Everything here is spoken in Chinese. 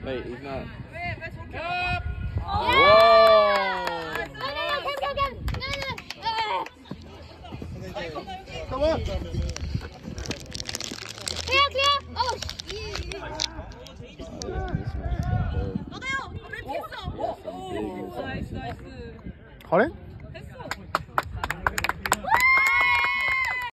快，快，快！Come on！Clear，clear！哦！好嘞！